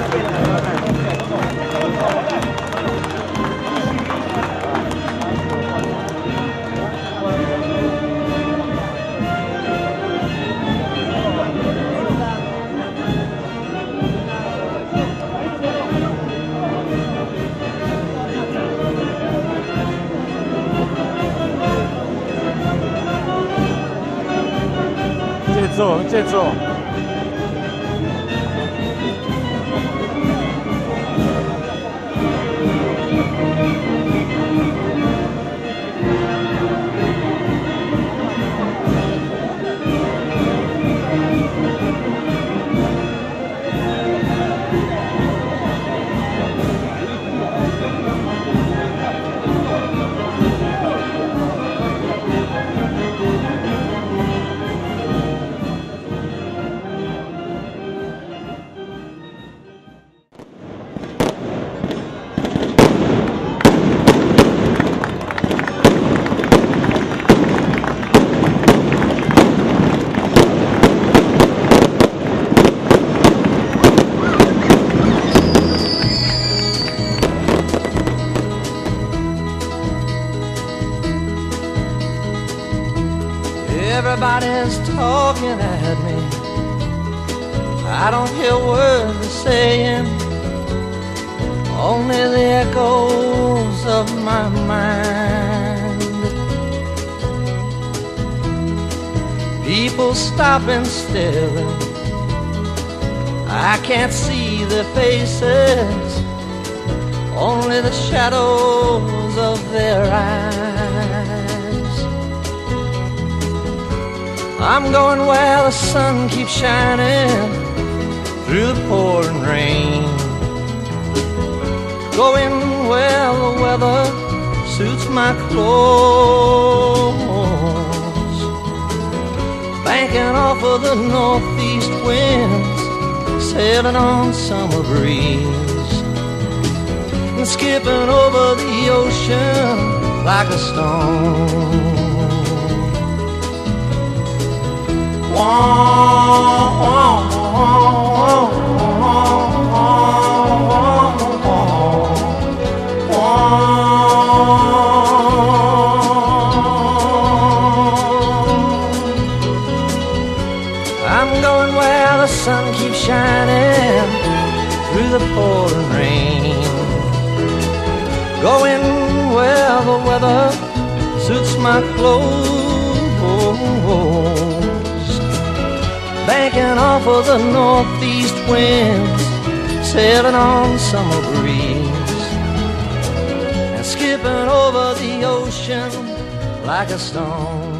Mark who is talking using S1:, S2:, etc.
S1: 谢谢我们这次这次
S2: Everybody's talking at me. I don't hear words they're saying, only the echoes of my mind. People stopping still. I can't see their faces, only the shadows of their eyes. I'm going where the sun keeps shining through the pouring rain. Going where the weather suits my clothes. Banking off of the northeast winds, sailing on summer breeze. And skipping over the ocean like a stone. The sun keeps shining through the pouring rain. Going where the weather suits my clothes. Banking off of the northeast winds, sailing on summer breeze, and skipping over the ocean like a stone.